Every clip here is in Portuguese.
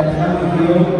Caetano Vieira.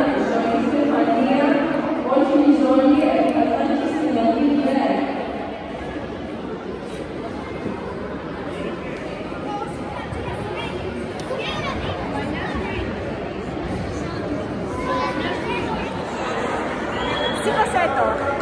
poquito